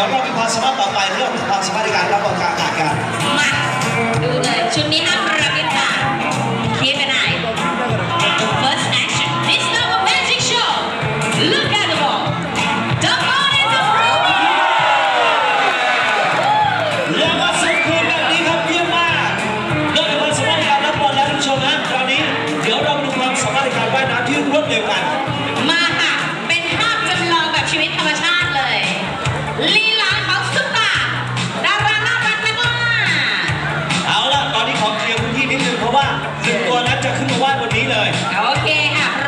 ดี๋ยวเรามีความสามารถต่อไปเรื่องความสามารถในการรับประกาศอากาศมาดูเลยชุดนี้ห้ามรับประกาศเรียไปไหน first action this is a magic show look at the ball the ball is a fruit เรียกว่าสุดคูณแบบนี้ครับเยี่มากนอกจากความสามารถในการแล้วทุกชมนะตอนนี้เดี๋ยวเราดูความสามารถในการว่าน้ที่รวดเร็วกัน มาค่ะ เป็นภาพจำลองแบบชีวิตธรรมชาติเลย นิดนึงเพราะว่าหนึ่งตัวนั้นจะขึ้นมาวาดวันนี้เลย โอเคค่ะ